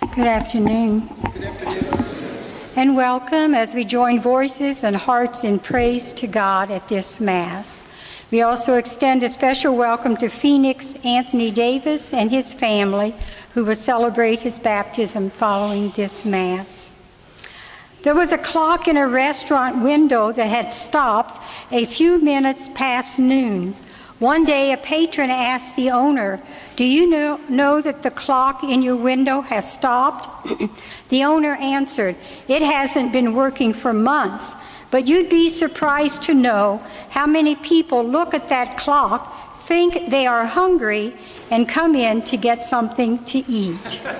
Good afternoon. Good afternoon. And welcome as we join voices and hearts in praise to God at this Mass. We also extend a special welcome to Phoenix Anthony Davis and his family, who will celebrate his baptism following this Mass. There was a clock in a restaurant window that had stopped a few minutes past noon. One day, a patron asked the owner, Do you know, know that the clock in your window has stopped? the owner answered, It hasn't been working for months, but you'd be surprised to know how many people look at that clock, think they are hungry, and come in to get something to eat.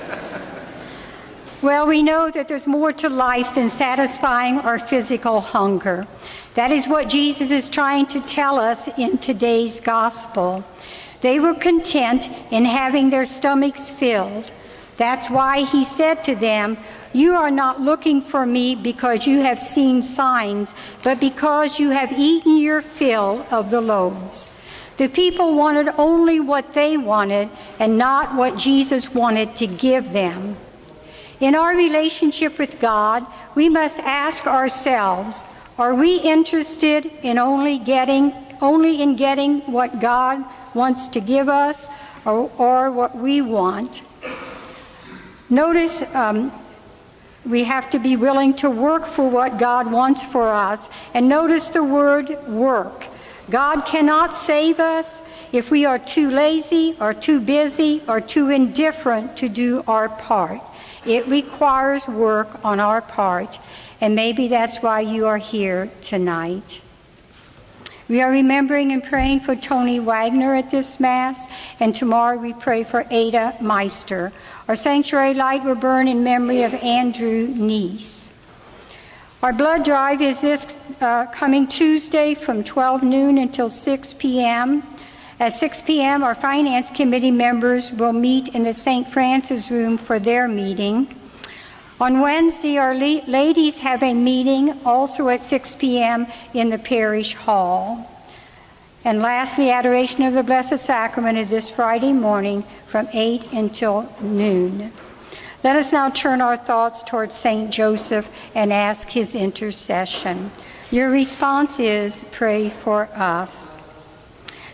Well, we know that there's more to life than satisfying our physical hunger. That is what Jesus is trying to tell us in today's gospel. They were content in having their stomachs filled. That's why he said to them, You are not looking for me because you have seen signs, but because you have eaten your fill of the loaves. The people wanted only what they wanted and not what Jesus wanted to give them. In our relationship with God, we must ask ourselves, are we interested in only getting only in getting what God wants to give us or, or what we want? Notice um, we have to be willing to work for what God wants for us. And notice the word work. God cannot save us if we are too lazy or too busy or too indifferent to do our part. It requires work on our part, and maybe that's why you are here tonight. We are remembering and praying for Tony Wagner at this Mass, and tomorrow we pray for Ada Meister. Our sanctuary light will burn in memory of Andrew Neese. Our blood drive is this uh, coming Tuesday from 12 noon until 6 p.m. At 6 p.m., our Finance Committee members will meet in the St. Francis room for their meeting. On Wednesday, our ladies have a meeting also at 6 p.m. in the parish hall. And lastly, Adoration of the Blessed Sacrament is this Friday morning from 8 until noon. Let us now turn our thoughts towards St. Joseph and ask his intercession. Your response is pray for us.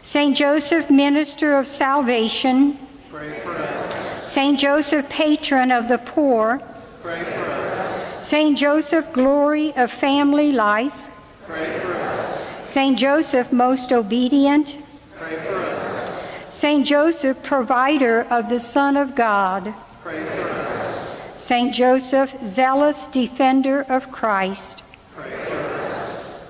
Saint Joseph, minister of salvation. Pray for us. Saint Joseph, patron of the poor. Pray for us. Saint Joseph, glory of family life. Pray for us. Saint Joseph, most obedient. Pray for us. Saint Joseph, provider of the Son of God. Pray for us. Saint Joseph, zealous defender of Christ. Pray for us.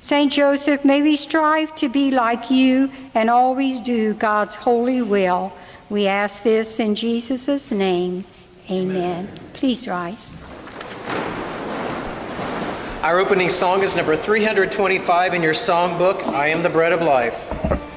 Saint Joseph, may we strive to be like you and always do God's holy will. We ask this in Jesus' name. Amen. Please rise. Our opening song is number 325 in your songbook, I Am the Bread of Life.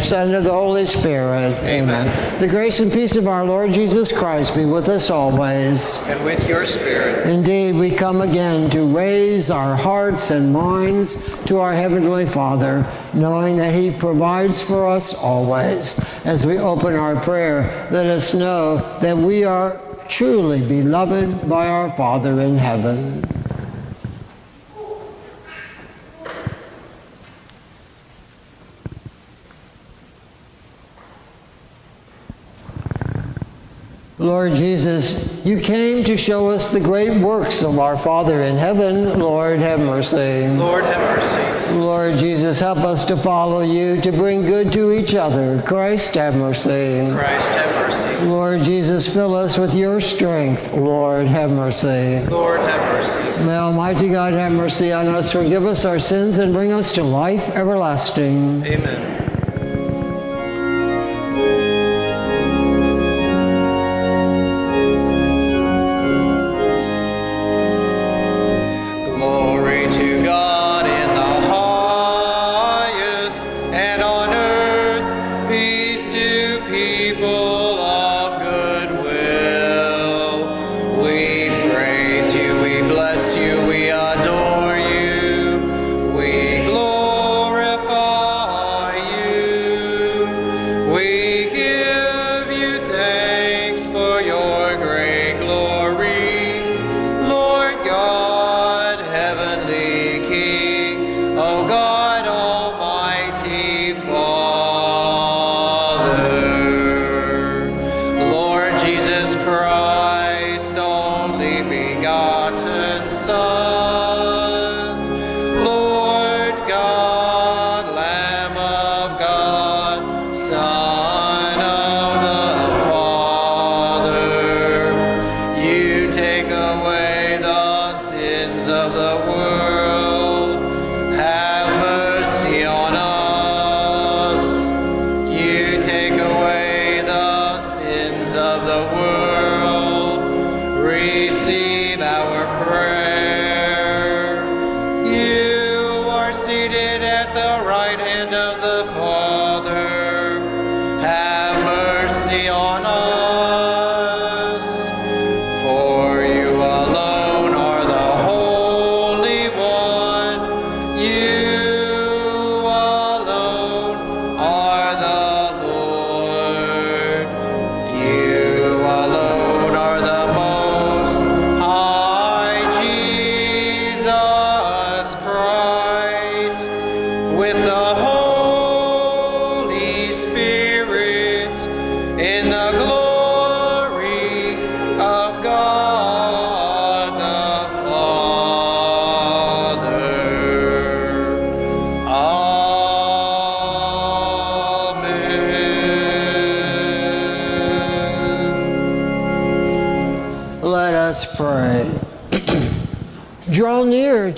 Son, and of the Holy Spirit. Amen. The grace and peace of our Lord Jesus Christ be with us always. And with your spirit. Indeed, we come again to raise our hearts and minds to our Heavenly Father, knowing that He provides for us always. As we open our prayer, let us know that we are truly beloved by our Father in heaven. Lord Jesus, you came to show us the great works of our Father in heaven. Lord, have mercy. Lord, have mercy. Lord Jesus, help us to follow you, to bring good to each other. Christ, have mercy. Christ, have mercy. Lord Jesus, fill us with your strength. Lord, have mercy. Lord, have mercy. May Almighty God have mercy on us, forgive us our sins, and bring us to life everlasting. Amen.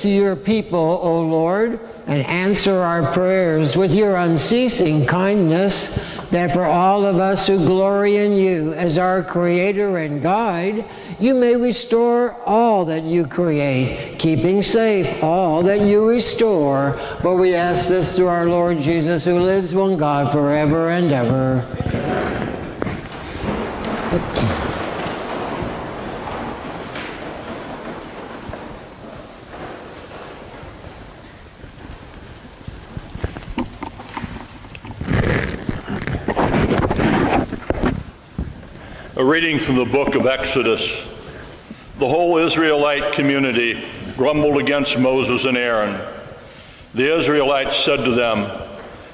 To your people, O Lord, and answer our prayers with your unceasing kindness, that for all of us who glory in you as our Creator and Guide, you may restore all that you create, keeping safe all that you restore. For we ask this through our Lord Jesus, who lives one God forever and ever. Reading from the book of Exodus. The whole Israelite community grumbled against Moses and Aaron. The Israelites said to them,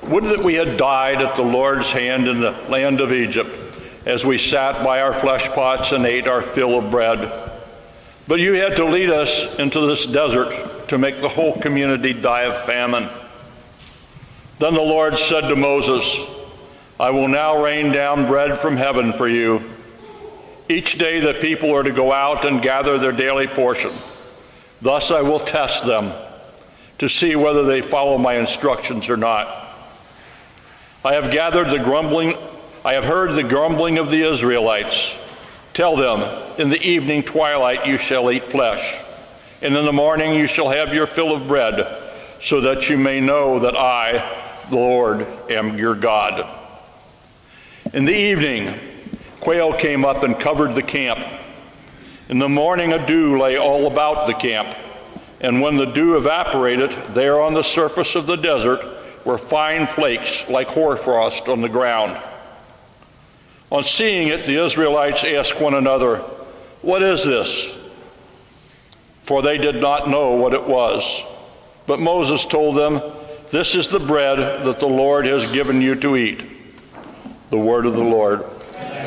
Would that we had died at the Lord's hand in the land of Egypt, as we sat by our flesh pots and ate our fill of bread. But you had to lead us into this desert to make the whole community die of famine. Then the Lord said to Moses, I will now rain down bread from heaven for you. Each day the people are to go out and gather their daily portion. Thus I will test them to see whether they follow my instructions or not. I have gathered the grumbling, I have heard the grumbling of the Israelites. Tell them, in the evening twilight you shall eat flesh, and in the morning you shall have your fill of bread, so that you may know that I, the Lord am your God. In the evening, quail came up and covered the camp. In the morning, a dew lay all about the camp. And when the dew evaporated, there on the surface of the desert were fine flakes like hoarfrost on the ground. On seeing it, the Israelites asked one another, What is this? For they did not know what it was. But Moses told them, This is the bread that the Lord has given you to eat. The word of the Lord.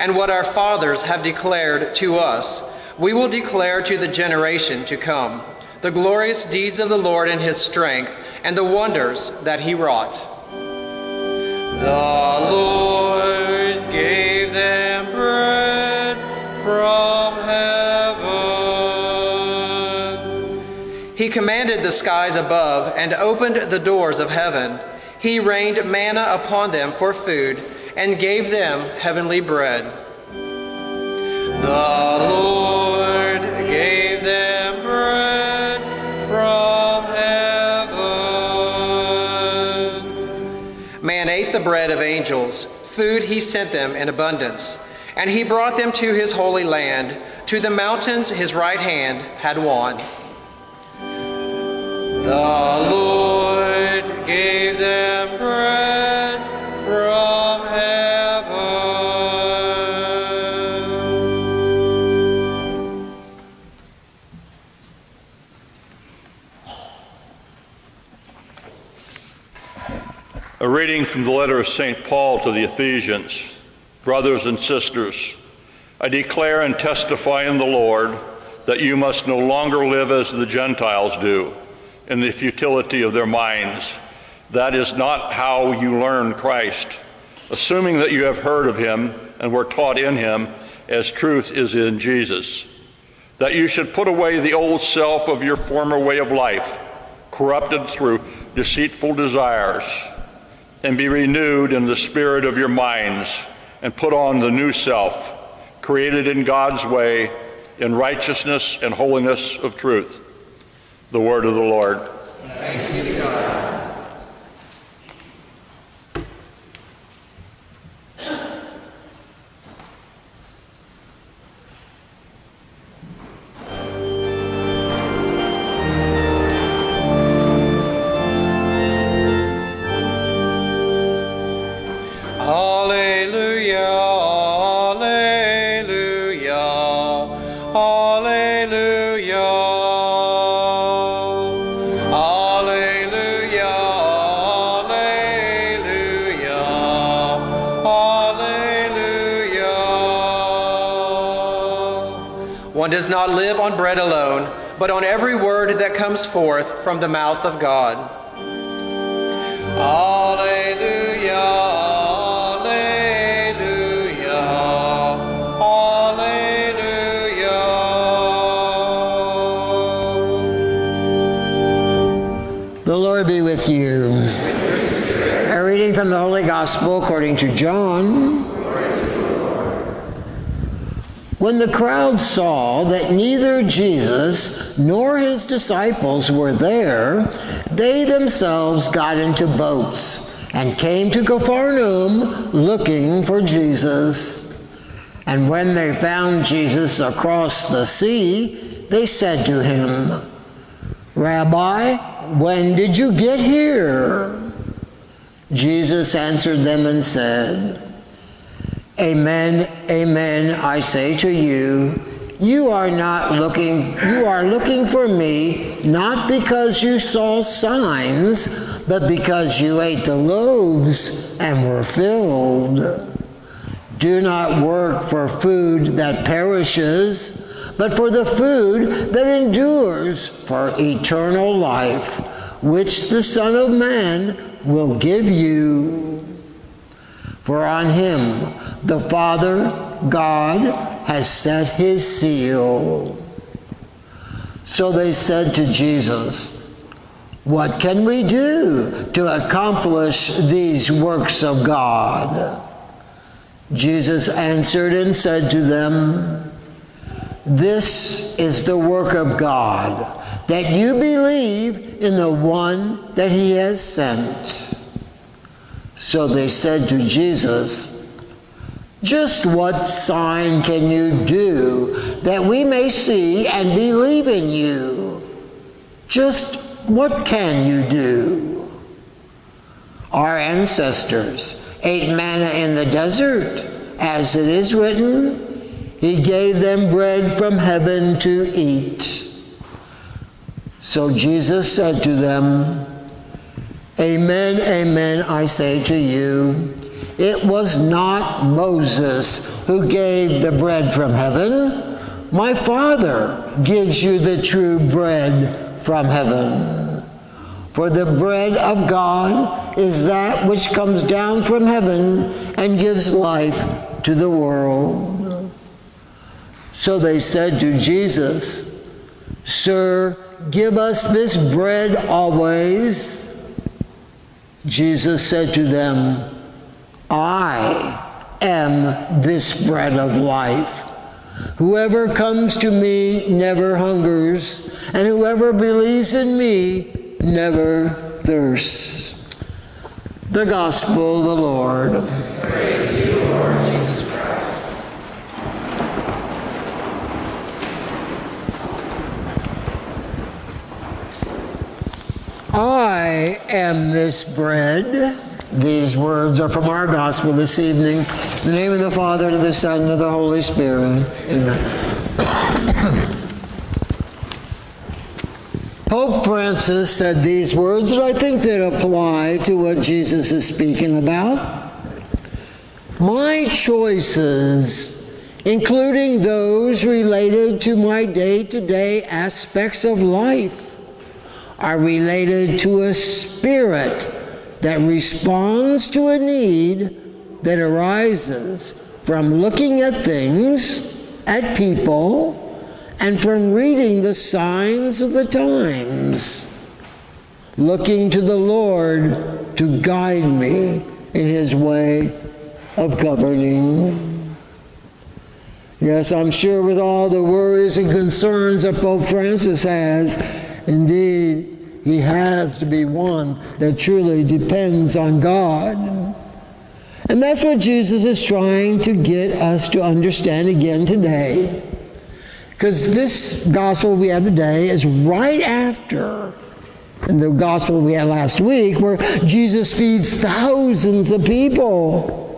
and what our fathers have declared to us, we will declare to the generation to come the glorious deeds of the Lord and his strength and the wonders that he wrought. The Lord gave them bread from heaven. He commanded the skies above and opened the doors of heaven. He rained manna upon them for food and gave them heavenly bread. The Lord gave them bread from heaven. Man ate the bread of angels, food he sent them in abundance. And he brought them to his holy land, to the mountains his right hand had won. The Lord gave them bread reading from the letter of St. Paul to the Ephesians. Brothers and sisters, I declare and testify in the Lord that you must no longer live as the Gentiles do, in the futility of their minds. That is not how you learn Christ, assuming that you have heard of him and were taught in him as truth is in Jesus. That you should put away the old self of your former way of life, corrupted through deceitful desires and be renewed in the spirit of your minds, and put on the new self, created in God's way, in righteousness and holiness of truth. The word of the Lord. Alleluia, does not live on bread alone, but on every word that comes forth from the mouth of God. Alleluia, alleluia, alleluia. The Lord be with you. A reading from the Holy Gospel according to John. When the crowd saw that neither Jesus nor his disciples were there, they themselves got into boats and came to Capharnaum looking for Jesus. And when they found Jesus across the sea, they said to him, Rabbi, when did you get here? Jesus answered them and said, Amen, amen, I say to you, you are not looking, you are looking for me, not because you saw signs, but because you ate the loaves and were filled. Do not work for food that perishes, but for the food that endures for eternal life, which the Son of Man will give you. For on him the Father, God, has set his seal. So they said to Jesus, What can we do to accomplish these works of God? Jesus answered and said to them, This is the work of God, that you believe in the one that he has sent. So they said to Jesus, Just what sign can you do that we may see and believe in you? Just what can you do? Our ancestors ate manna in the desert, as it is written, He gave them bread from heaven to eat. So Jesus said to them, Amen, amen, I say to you, it was not Moses who gave the bread from heaven. My Father gives you the true bread from heaven. For the bread of God is that which comes down from heaven and gives life to the world. So they said to Jesus, Sir, give us this bread always. Jesus said to them, I am this bread of life. Whoever comes to me never hungers, and whoever believes in me never thirsts. The Gospel of the Lord. You, Lord. I am this bread. These words are from our gospel this evening. In the name of the Father, and of the Son, and of the Holy Spirit. Amen. Pope Francis said these words that I think that apply to what Jesus is speaking about. My choices, including those related to my day to day aspects of life, are related to a spirit that responds to a need that arises from looking at things, at people, and from reading the signs of the times, looking to the Lord to guide me in his way of governing. Yes, I'm sure with all the worries and concerns that Pope Francis has, Indeed, he has to be one that truly depends on God. And that's what Jesus is trying to get us to understand again today. Because this gospel we have today is right after the gospel we had last week, where Jesus feeds thousands of people.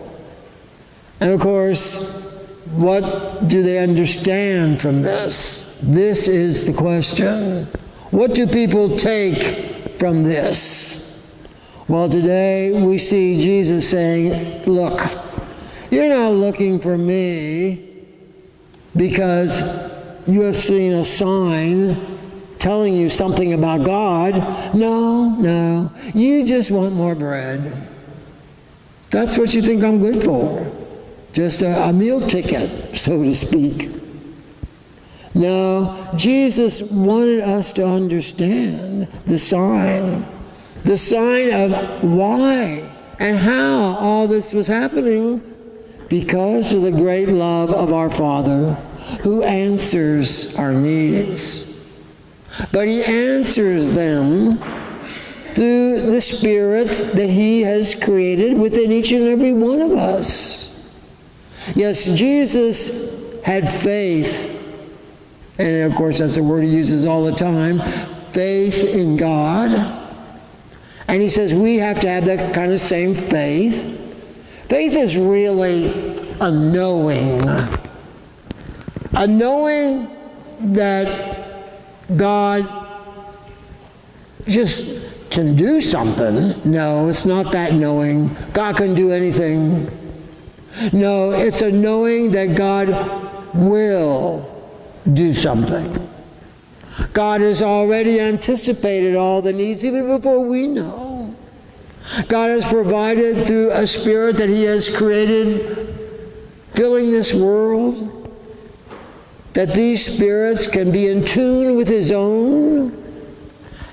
And of course, what do they understand from this? This is the question. What do people take from this? Well, today we see Jesus saying, Look, you're not looking for me because you have seen a sign telling you something about God. No, no. You just want more bread. That's what you think I'm good for. Just a, a meal ticket, so to speak. No, Jesus wanted us to understand the sign, the sign of why and how all this was happening because of the great love of our Father who answers our needs. But He answers them through the Spirit that He has created within each and every one of us. Yes, Jesus had faith and of course, that's the word he uses all the time faith in God. And he says we have to have that kind of same faith. Faith is really a knowing, a knowing that God just can do something. No, it's not that knowing. God can do anything. No, it's a knowing that God will do something. God has already anticipated all the needs even before we know. God has provided through a spirit that He has created filling this world that these spirits can be in tune with His own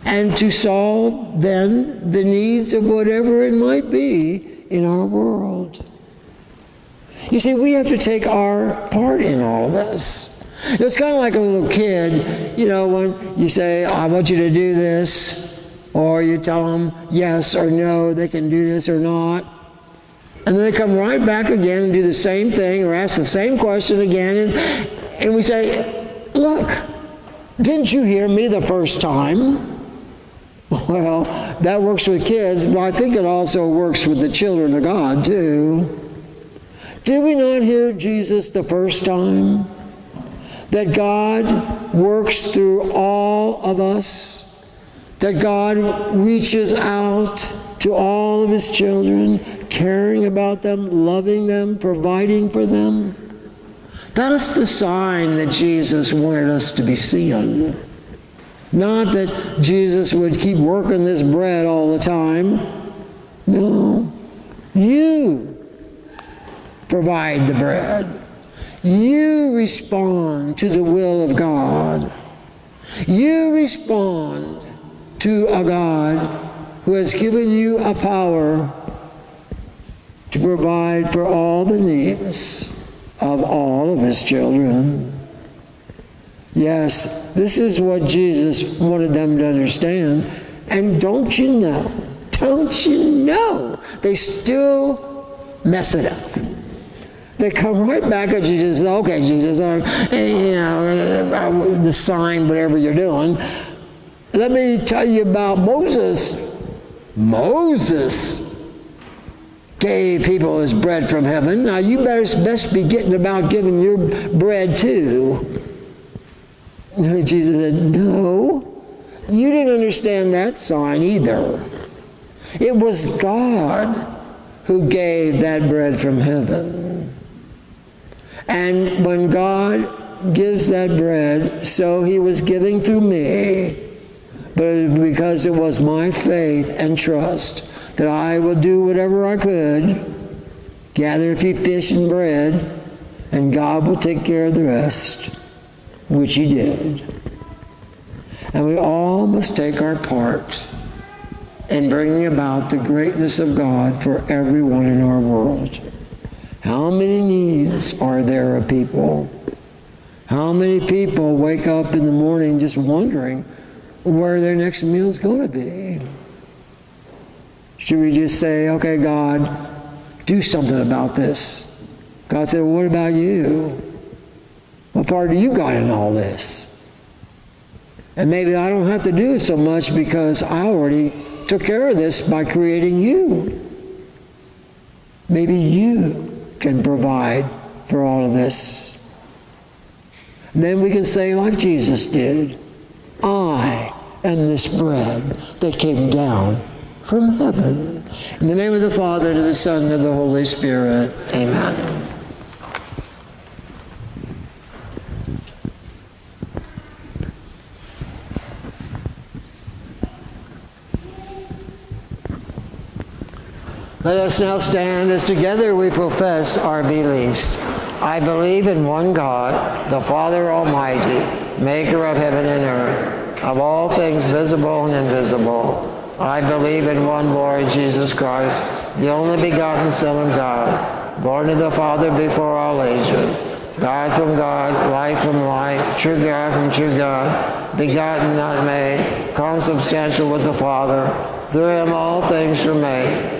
and to solve then the needs of whatever it might be in our world. You see, we have to take our part in all this. It's kind of like a little kid, you know, when you say, oh, I want you to do this, or you tell them yes or no, they can do this or not. And then they come right back again and do the same thing or ask the same question again. And, and we say, Look, didn't you hear me the first time? Well, that works with kids, but I think it also works with the children of God, too. Did we not hear Jesus the first time? That God works through all of us, that God reaches out to all of His children, caring about them, loving them, providing for them. That's the sign that Jesus wanted us to be seeing. Not that Jesus would keep working this bread all the time. No. You provide the bread. You respond to the will of God. You respond to a God who has given you a power to provide for all the needs of all of his children. Yes, this is what Jesus wanted them to understand. And don't you know, don't you know, they still mess it up. They come right back at Jesus. Okay, Jesus, uh, you know, uh, the sign, whatever you're doing. Let me tell you about Moses. Moses gave people his bread from heaven. Now you better best be getting about giving your bread too. Jesus said, No, you didn't understand that sign either. It was God who gave that bread from heaven. And when God gives that bread, so he was giving through me, but because it was my faith and trust that I will do whatever I could, gather a few fish and bread, and God will take care of the rest which he did. And we all must take our part in bringing about the greatness of God for everyone in our world. How many needs are there of people? How many people wake up in the morning just wondering where their next meal is going to be? Should we just say, okay, God, do something about this? God said, well, what about you? What part do you got in all this? And maybe I don't have to do so much because I already took care of this by creating you. Maybe you can provide for all of this. And then we can say, like Jesus did, I am this bread that came down from heaven. In the name of the Father, to the Son, and of the Holy Spirit. Amen. Let us now stand as together we profess our beliefs. I believe in one God, the Father Almighty, maker of heaven and earth, of all things visible and invisible. I believe in one Lord Jesus Christ, the only begotten Son of God, born of the Father before all ages, God from God, light from light, true God from true God, begotten, not made, consubstantial with the Father. Through him all things were made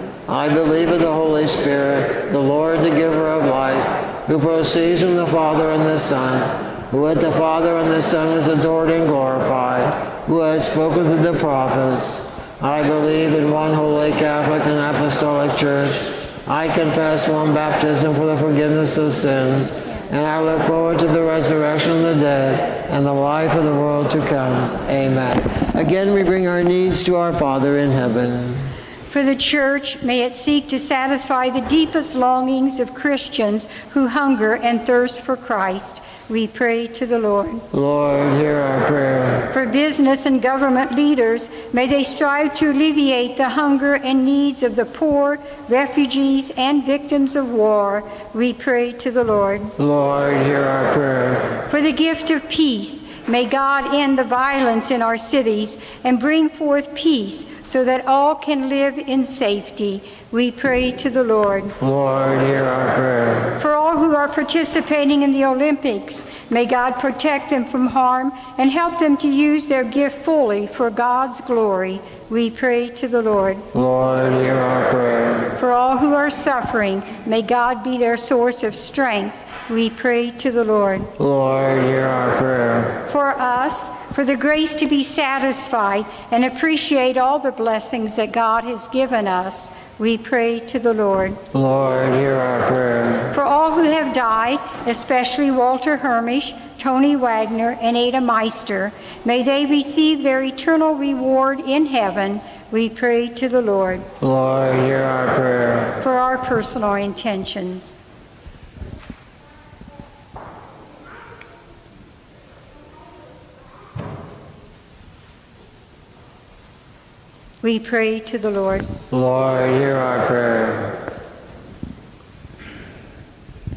I believe in the Holy Spirit, the Lord, the giver of life, who proceeds from the Father and the Son, who with the Father and the Son is adored and glorified, who has spoken to the prophets. I believe in one holy Catholic and Apostolic Church. I confess one baptism for the forgiveness of sins, and I look forward to the resurrection of the dead and the life of the world to come. Amen. Again, we bring our needs to our Father in heaven. For the church, may it seek to satisfy the deepest longings of Christians who hunger and thirst for Christ. We pray to the Lord. Lord, hear our prayer. For business and government leaders, may they strive to alleviate the hunger and needs of the poor, refugees, and victims of war. We pray to the Lord. Lord, hear our prayer. For the gift of peace, may God end the violence in our cities and bring forth peace so that all can live in safety. We pray to the Lord. Lord, hear our prayer. For all who are participating in the Olympics, may God protect them from harm and help them to use their gift fully for God's glory. We pray to the Lord. Lord, hear our prayer. For all who are suffering, may God be their source of strength. We pray to the Lord. Lord, hear our prayer. For us, for the grace to be satisfied and appreciate all the blessings that God has given us, we pray to the Lord. Lord, hear our prayer. For all who have died, especially Walter Hermish, Tony Wagner, and Ada Meister, may they receive their eternal reward in heaven. We pray to the Lord. Lord, hear our prayer. For our personal intentions. We pray to the Lord. Lord, hear our prayer.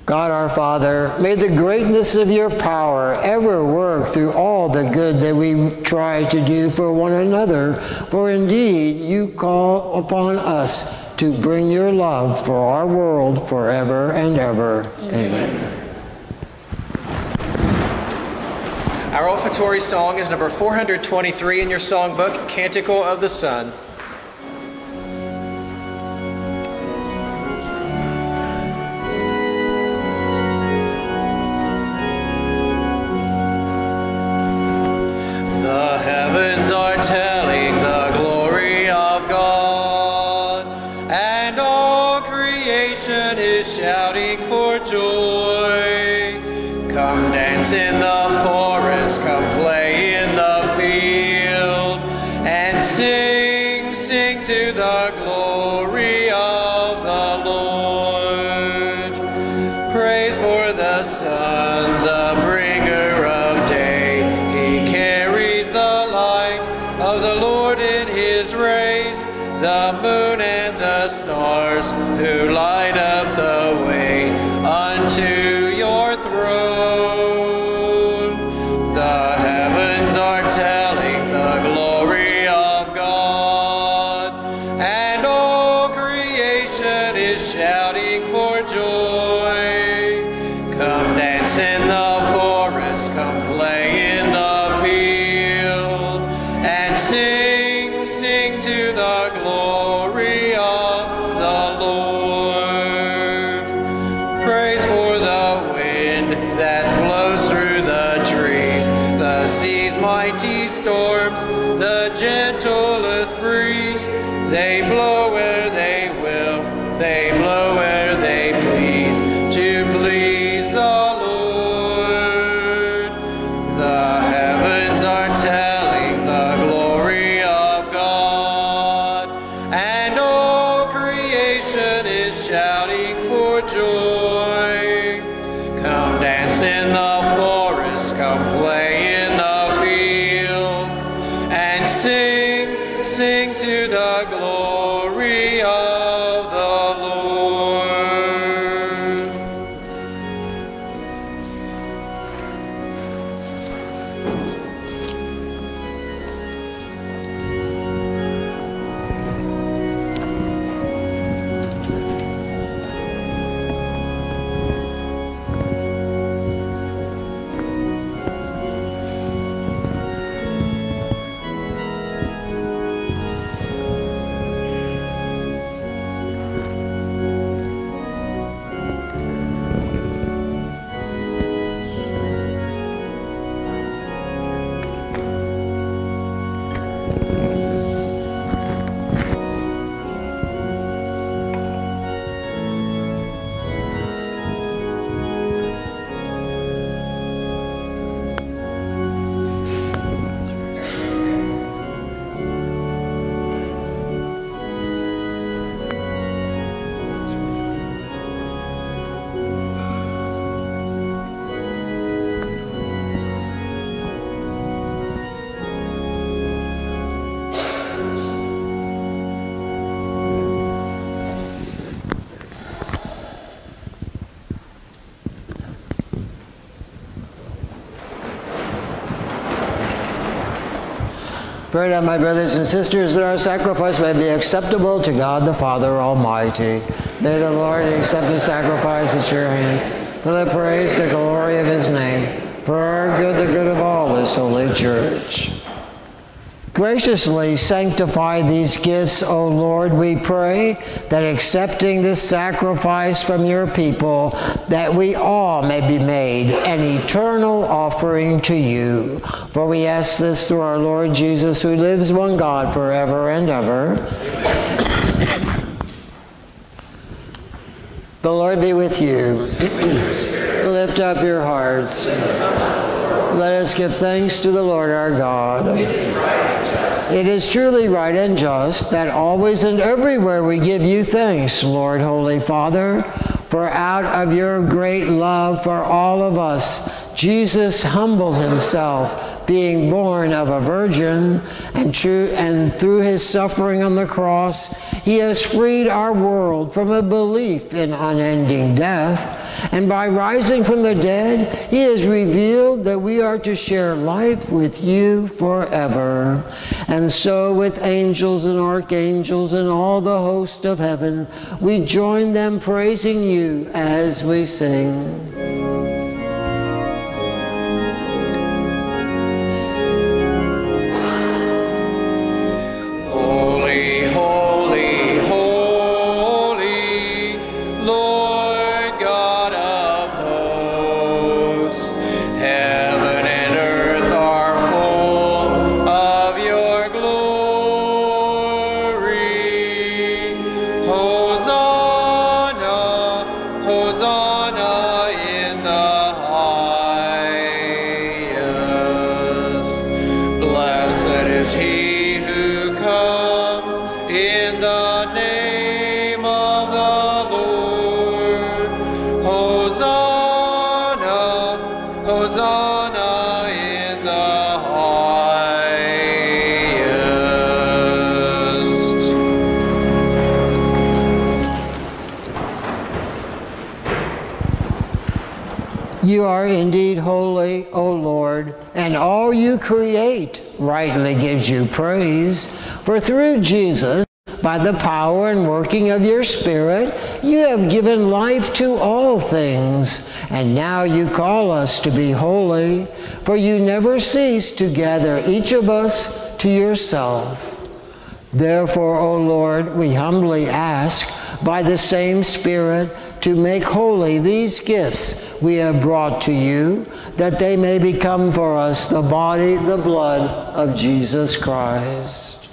God our Father, may the greatness of your power ever work through all the good that we try to do for one another, for indeed you call upon us to bring your love for our world forever and ever. Amen. Our offertory song is number 423 in your songbook, Canticle of the Sun. Of the Lord in his rays, the moon and the stars who light up the Pray that my brothers and sisters, that our sacrifice may be acceptable to God the Father Almighty. May the Lord accept the sacrifice at your hands for the praise, the glory of his name, for our good, the good of all this holy church. Graciously sanctify these gifts, O Lord, we pray, that accepting this sacrifice from your people, that we all may be made an eternal offering to you. For we ask this through our Lord Jesus, who lives one God forever and ever. The Lord be with you. Lift up your hearts. Let us give thanks to the Lord our God. It is truly right and just that always and everywhere we give you thanks, Lord Holy Father, for out of your great love for all of us, Jesus humbled himself being born of a virgin and, true, and through his suffering on the cross, he has freed our world from a belief in unending death. And by rising from the dead, he has revealed that we are to share life with you forever. And so, with angels and archangels and all the host of heaven, we join them praising you as we sing. You are indeed holy, O Lord, and all you create rightly gives you praise. For through Jesus, by the power and working of your Spirit, you have given life to all things. And now you call us to be holy, for you never cease to gather each of us to yourself. Therefore, O Lord, we humbly ask, by the same Spirit, to make holy these gifts we have brought to you, that they may become for us the body, the blood of Jesus Christ.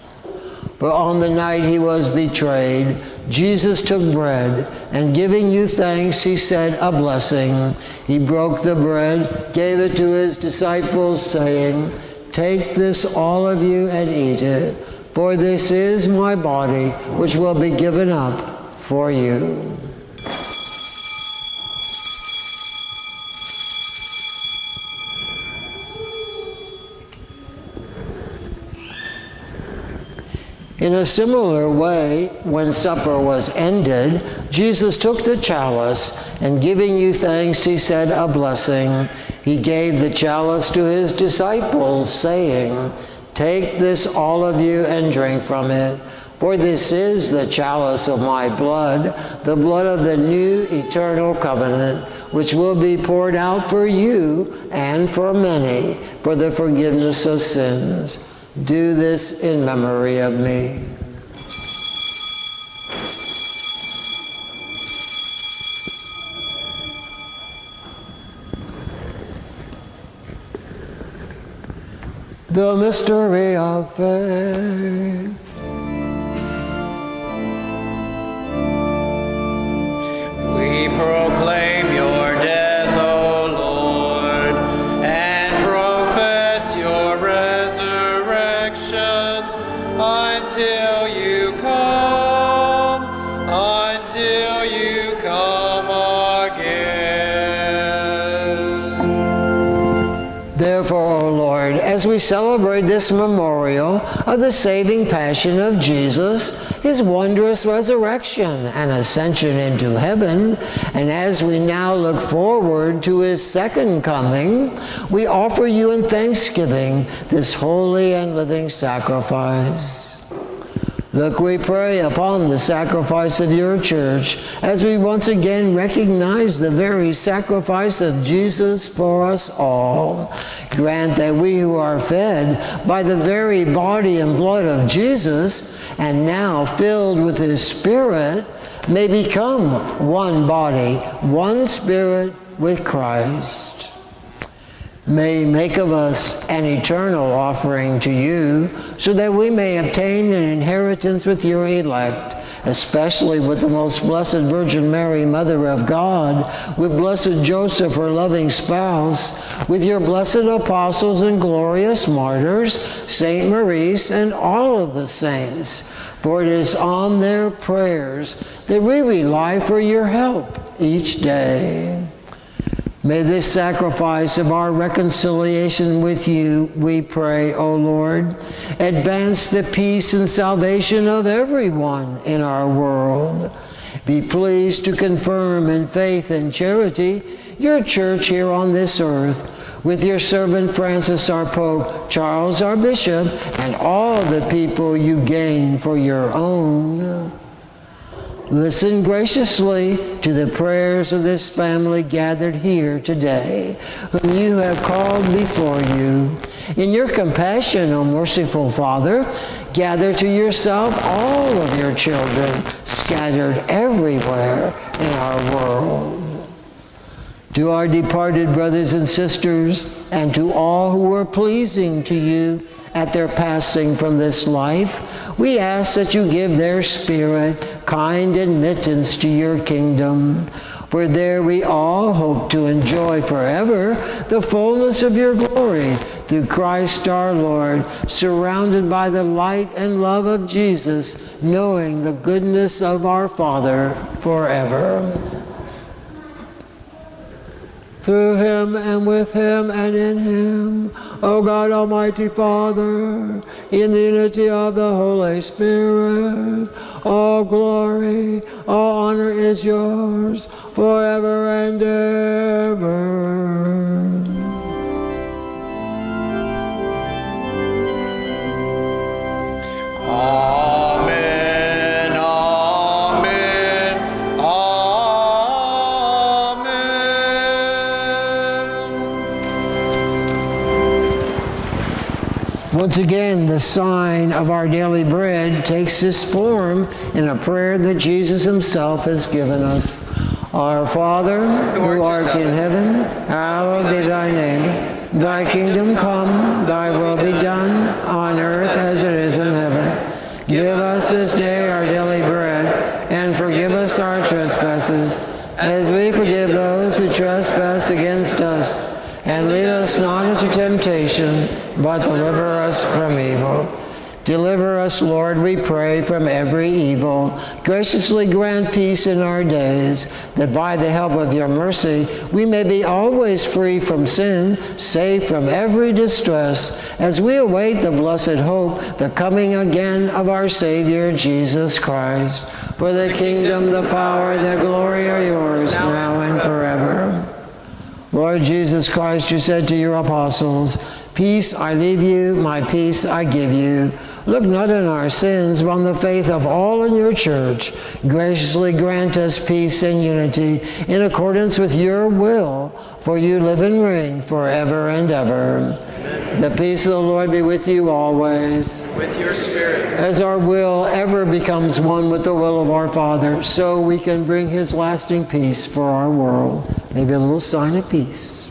For on the night he was betrayed, Jesus took bread, and giving you thanks, he said a blessing. He broke the bread, gave it to his disciples, saying, Take this, all of you, and eat it, for this is my body, which will be given up for you. In a similar way, when supper was ended, Jesus took the chalice, and giving you thanks, he said a blessing. He gave the chalice to his disciples, saying, Take this, all of you, and drink from it. For this is the chalice of my blood, the blood of the new eternal covenant, which will be poured out for you and for many for the forgiveness of sins. Do this in memory of me. The mystery of faith. We proclaim celebrate this memorial of the saving passion of Jesus, his wondrous resurrection and ascension into heaven, and as we now look forward to his second coming, we offer you in thanksgiving this holy and living sacrifice. Look, we pray upon the sacrifice of your church as we once again recognize the very sacrifice of Jesus for us all. Grant that we who are fed by the very body and blood of Jesus and now filled with his Spirit may become one body, one Spirit with Christ may make of us an eternal offering to you, so that we may obtain an inheritance with your elect, especially with the most blessed Virgin Mary, Mother of God, with blessed Joseph, her loving spouse, with your blessed apostles and glorious martyrs, Saint Maurice, and all of the saints. For it is on their prayers that we rely for your help each day. May this sacrifice of our reconciliation with you, we pray, O Lord, advance the peace and salvation of everyone in our world. Be pleased to confirm in faith and charity your church here on this earth with your servant Francis our Pope, Charles our Bishop, and all the people you gain for your own. Listen graciously to the prayers of this family gathered here today, whom you have called before you. In your compassion, O merciful Father, gather to yourself all of your children scattered everywhere in our world. To our departed brothers and sisters, and to all who were pleasing to you at their passing from this life, we ask that you give their spirit kind admittance to your kingdom. For there we all hope to enjoy forever the fullness of your glory through Christ our Lord, surrounded by the light and love of Jesus, knowing the goodness of our Father forever through him and with him and in him, O God Almighty Father, in the unity of the Holy Spirit, all glory, all honor is yours forever and ever. Amen. Once again, the sign of our daily bread takes this form in a prayer that Jesus himself has given us. Our Father, who art in heaven, hallowed be thy name. Thy kingdom come, thy will be done, on earth as it is in heaven. Give us this day our daily bread, and forgive us our trespasses, as we forgive those who trespass against us. And lead us not into temptation, but deliver us from evil. Deliver us, Lord, we pray, from every evil. Graciously grant peace in our days, that by the help of your mercy we may be always free from sin, safe from every distress, as we await the blessed hope, the coming again of our Savior Jesus Christ. For the kingdom, the power, the glory are yours now and forever. Lord Jesus Christ, you said to your apostles, Peace I leave you, my peace I give you. Look not on our sins, but on the faith of all in your church. Graciously grant us peace and unity in accordance with your will, for you live and reign forever and ever. The peace of the Lord be with you always. With your spirit. As our will ever becomes one with the will of our Father, so we can bring his lasting peace for our world. Maybe a little sign of peace.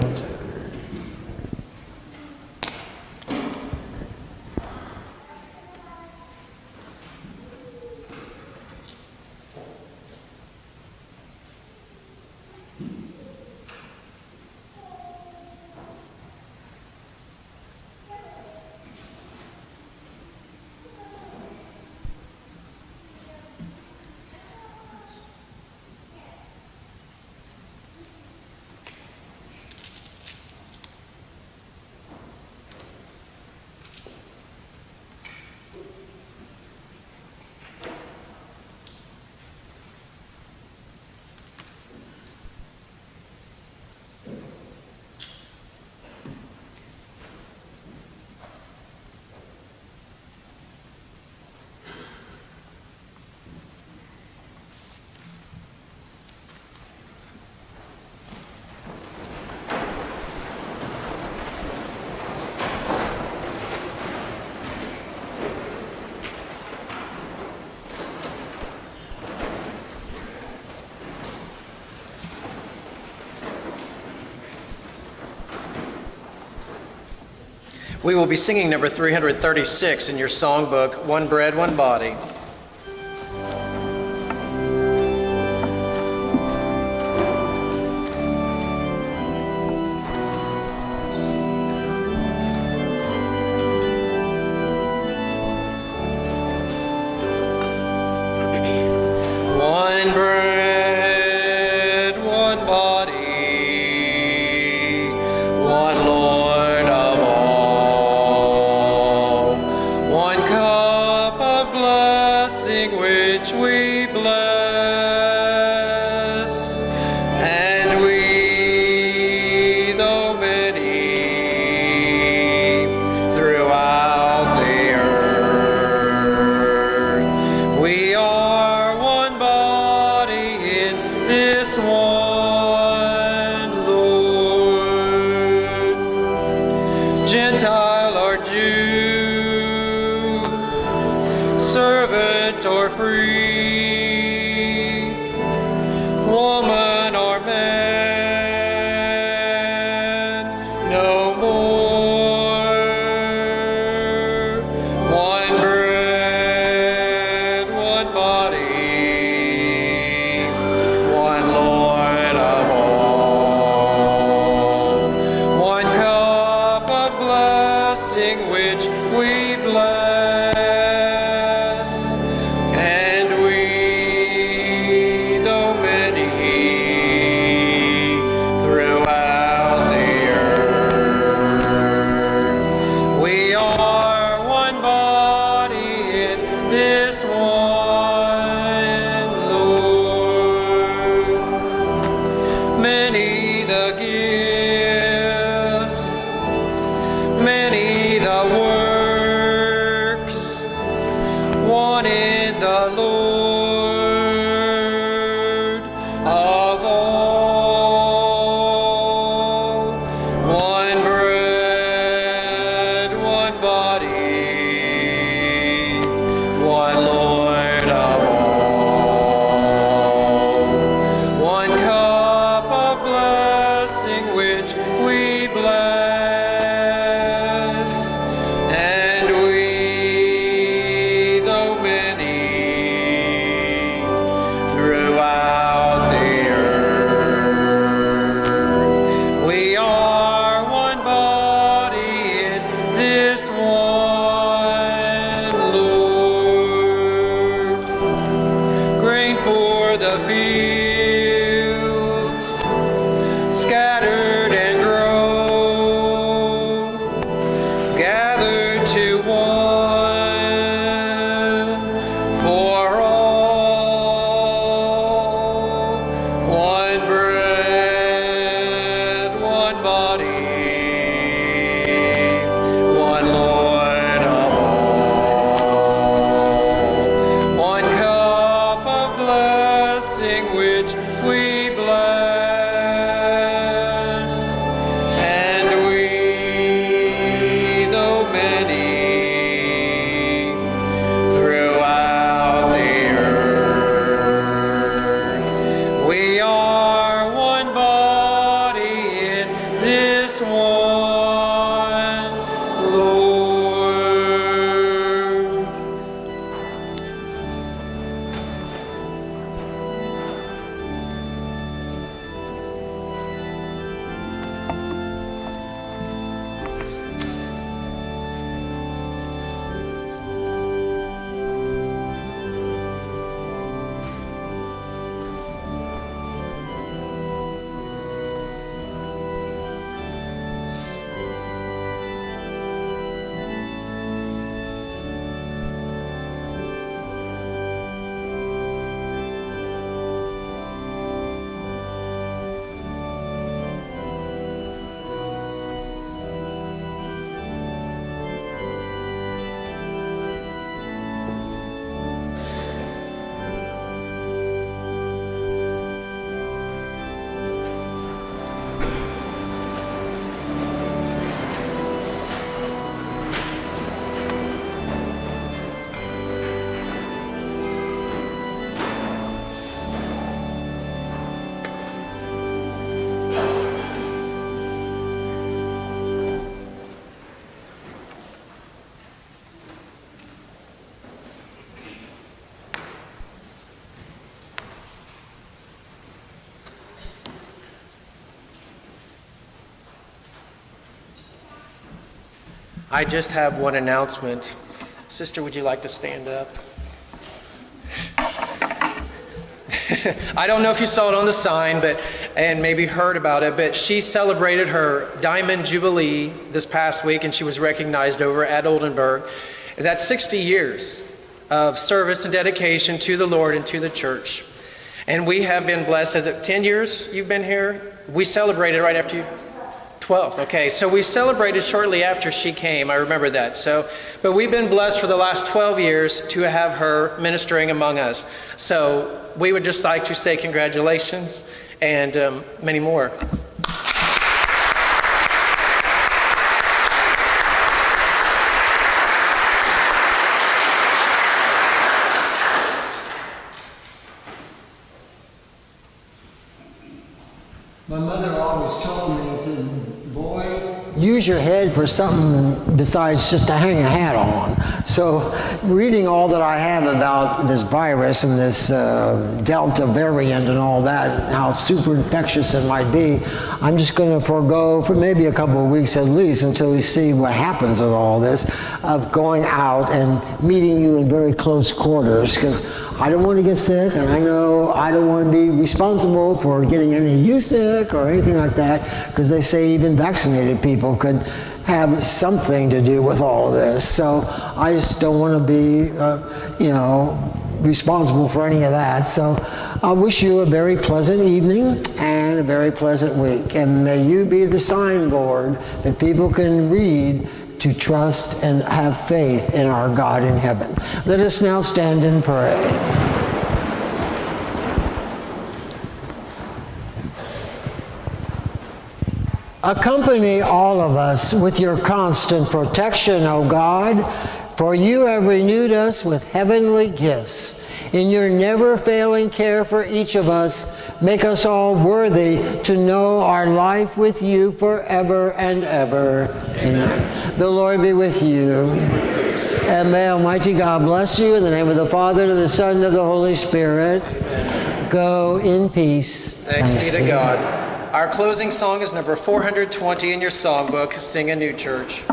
We will be singing number 336 in your songbook, One Bread, One Body. I just have one announcement. Sister, would you like to stand up? I don't know if you saw it on the sign, but and maybe heard about it, but she celebrated her Diamond Jubilee this past week, and she was recognized over at Oldenburg. And that's 60 years of service and dedication to the Lord and to the church. And we have been blessed. Is it 10 years you've been here? We celebrated right after you. 12th. Okay, so we celebrated shortly after she came. I remember that. So, but we've been blessed for the last 12 years to have her ministering among us. So we would just like to say congratulations and um, many more. My mother always told me, said, boy, use your head for something besides just to hang a hat on. So, reading all that I have about this virus and this uh, Delta variant and all that, how super infectious it might be, I'm just going to forego for maybe a couple of weeks at least until we see what happens with all this of going out and meeting you in very close quarters because I don't want to get sick, and I know I don't want to be responsible for getting any of you sick or anything like that, because they say even vaccinated people could have something to do with all of this. So I just don't want to be, uh, you know, responsible for any of that. So I wish you a very pleasant evening and a very pleasant week, and may you be the signboard that people can read to trust and have faith in our God in heaven. Let us now stand and pray. Accompany all of us with your constant protection, O God, for you have renewed us with heavenly gifts. In your never failing care for each of us, make us all worthy to know our life with you forever and ever. Amen. The Lord be with you. And may Almighty God bless you in the name of the Father, and of the Son, and of the Holy Spirit. Go in peace. Thanks, be to God. Our closing song is number 420 in your songbook, Sing a New Church.